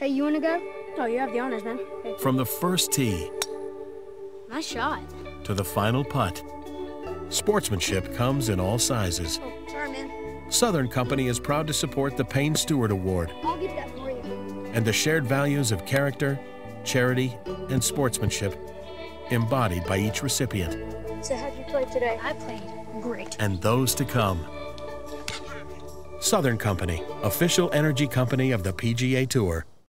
Hey, you wanna go? Oh, you have the honors, man. Hey. From the first tee Nice shot. to the final putt, sportsmanship comes in all sizes. Oh, sorry, man. Southern Company is proud to support the Payne Stewart Award I'll get that for you. and the shared values of character, charity, and sportsmanship embodied by each recipient So how'd you play today? I played great. and those to come. Southern Company, official energy company of the PGA Tour,